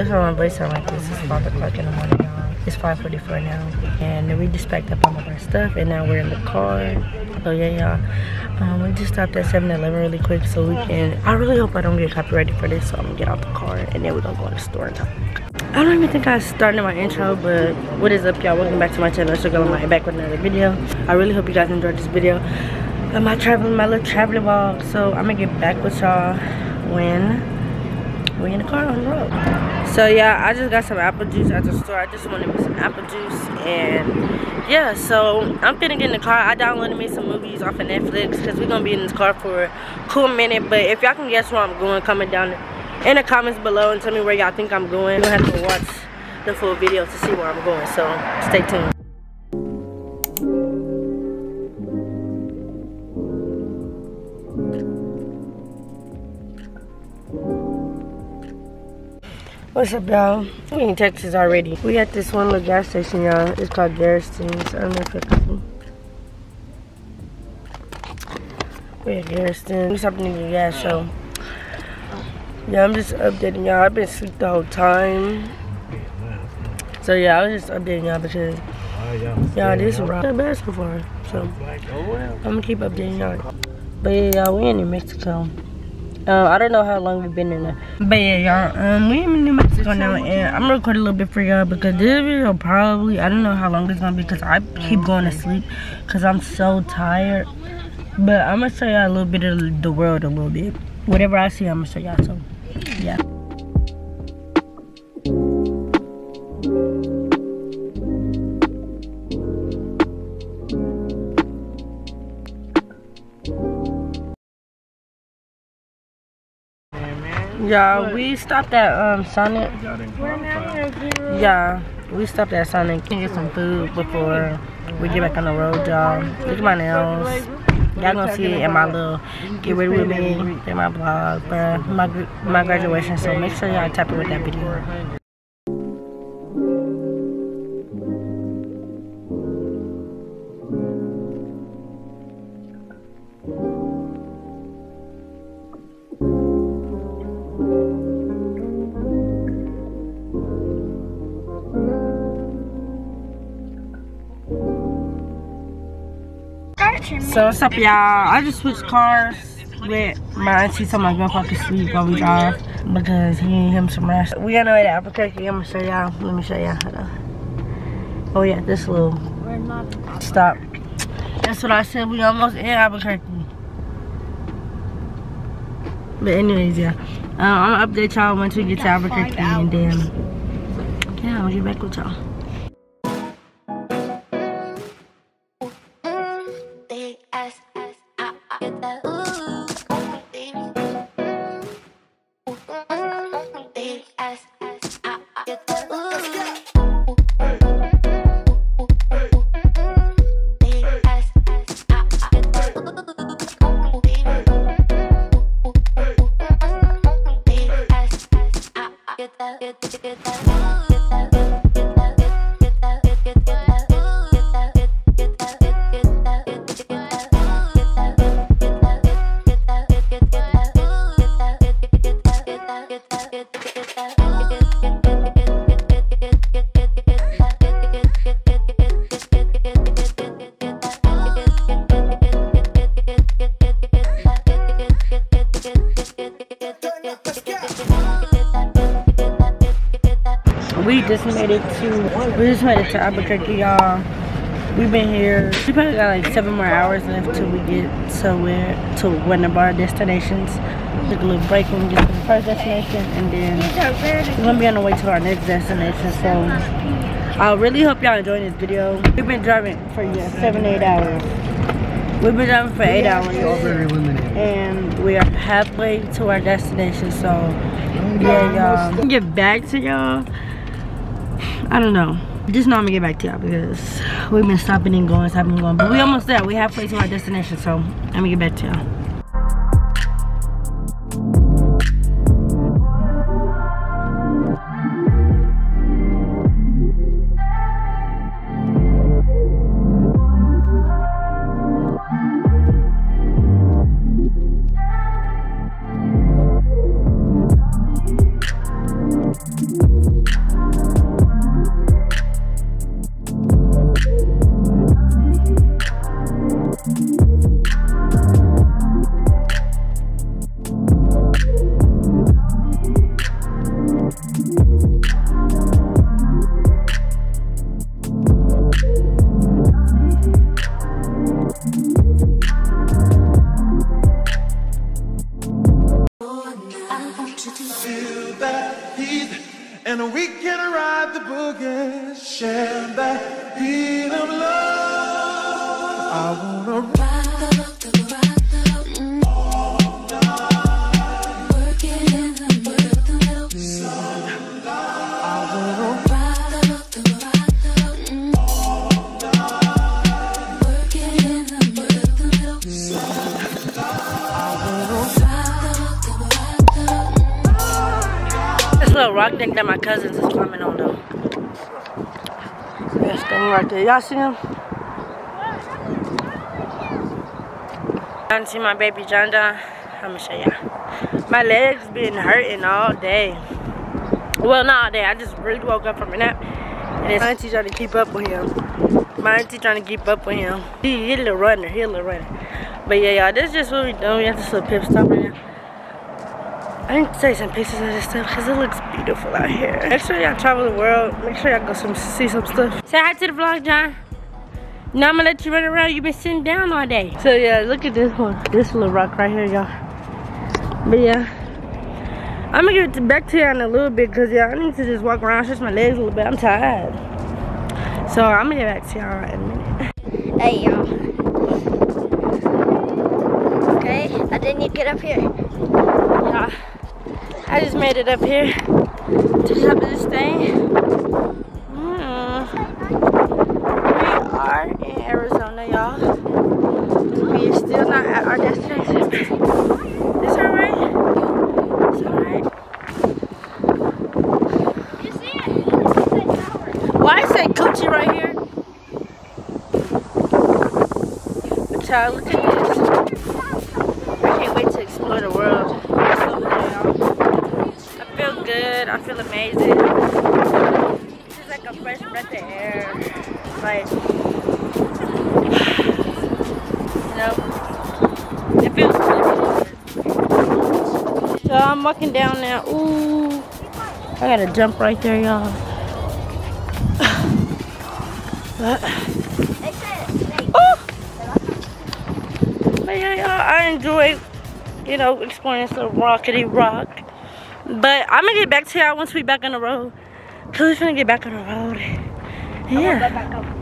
That's why my voice sound like this. It's 5 o'clock in the morning, y'all. It's 5.44 now. And we just packed up all of our stuff, and now we're in the car. So, yeah, y'all. Um, we just stopped at 7-Eleven really quick so we can... I really hope I don't get copyrighted for this, so I'm to get out the car, and then we're to go in the store and talk. I don't even think I started Amya intro, but what is up, y'all? Welcome back to my channel. It's your girl, my back with another video. I really hope you guys enjoyed this video. Of my traveling, my little traveling vlog. So, I'm to get back with y'all when we're in the car on the road. So yeah, I just got some apple juice at the store. I just wanted me some apple juice and yeah, so I'm finna get in the car. I downloaded me some movies off of Netflix because we're gonna be in this car for a cool minute. But if y'all can guess where I'm going, comment down in the comments below and tell me where y'all think I'm going. You'll have to watch the full video to see where I'm going. So stay tuned. What's up, y'all? We in Texas already. We at this one little gas station, y'all. It's called Garriston's. I don't know if you can We're at Garriston. We stopped to get gas, so. Yeah, I'm just updating y'all. I've been asleep the whole time. So, yeah, I was just updating y'all because, y'all, this is rough. Not bad so oh, far. So, I'm gonna keep updating y'all. But, yeah, y'all, we in New Mexico. Um, I don't know how long we've been in there. But yeah, y'all, um, we in New Mexico now, and I'm gonna record a little bit for y'all because this video probably, I don't know how long it's gonna be because I keep going to sleep because I'm so tired. But I'm gonna show y'all a little bit of the world a little bit. Whatever I see, I'm gonna show y'all, so, yeah. Yeah, we stopped at um Sonic. Yeah, we stopped at Sonic to get some food before we get back on the road, y'all. Look at my nails. Y'all gonna see it in my little get ready with me in my blog, for my my graduation. So make sure y'all tap it with that video. So what's up y'all? I just switched cars with my auntie so my grandpa could sleep while we drive because he need him some rest. We on the way to Albuquerque. I'm gonna show y'all. Let me show y'all. Oh yeah, this little stop. That's what I said. We almost in Albuquerque. But anyways, yeah. Uh, I'm gonna update y'all once we get to Albuquerque and then yeah, I'll get back with y'all. Just made it to we just made it to Albuquerque y'all. We've been here we probably got like seven more hours left till we get to where to one of our destinations. Take a little break when we get to the first destination and then we're gonna be on the way to our next destination so i really hope y'all enjoying this video. We've been driving for yeah seven eight hours. We've been driving for eight hours. And we are halfway to our destination so yeah y'all. Get back to y'all I don't know. Just know I'm gonna get back to y'all because we've been stopping and going, stopping and going. But we almost there. We halfway to our destination, so I'm gonna get back to y'all. Feel that heat, and we can ride the boogie, share that beat of love. I wanna ride. Rock thing that my cousins is climbing on though. That's them right there. Y'all see them? I see my baby John John. I'ma show y'all. My legs been hurting all day. Well, not all day. I just really woke up from a nap. And then my auntie trying to keep up with him. My auntie trying to keep up with him. He, he a little runner. He a little runner. But yeah, y'all, this is just what we doing. We have this little pip stop right now. I need to take some pictures of this stuff because it looks beautiful out here. Make sure y'all travel the world. Make sure y'all go some see some stuff. Say hi to the vlog, John. Now I'm gonna let you run around. You've been sitting down all day. So yeah, look at this one. This little rock right here, y'all. But yeah, I'm gonna give it back to y'all in a little bit because yeah, I need to just walk around, stretch my legs a little bit. I'm tired. So I'm gonna get back to y'all in a minute. Hey y'all. Okay, I didn't get up here. Yeah, I just made it up here to the top of this thing. Mm. We are in Arizona, y'all. We are still not at our destination. It's alright. It's alright. Why is that Gucci right here? But y'all, look at this. I can't wait to explore the world. It's so good, y'all. Good. I feel amazing. It's just like a fresh breath of air. Like, you know, it feels good. So I'm walking down now. Ooh, I gotta jump right there, y'all. Ooh. But yeah, y'all, I enjoy, you know, exploring little rockety rock. But I'm gonna get back to y'all once we back on the road. Cause we're gonna get back on the road. Yeah.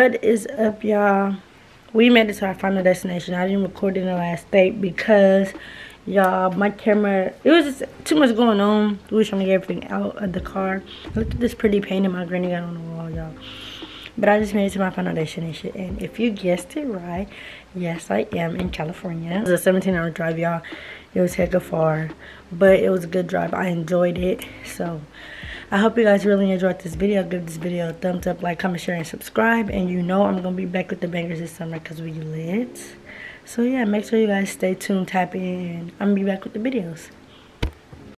What is up, y'all? We made it to our final destination. I didn't record in the last state because, y'all, my camera, it was just too much going on. We were trying to get everything out of the car. Look at this pretty painting my granny got on the wall, y'all. But I just made it to my final destination. And if you guessed it right, yes, I am in California. It was a 17 hour drive, y'all. It was hecka far. But it was a good drive. I enjoyed it. So, I hope you guys really enjoyed this video. Give this video a thumbs up, like, comment, share, and subscribe. And you know I'm going to be back with the bangers this summer because we lit. So yeah, make sure you guys stay tuned, tap in. I'm gonna be back with the videos.